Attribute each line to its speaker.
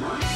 Speaker 1: Bye.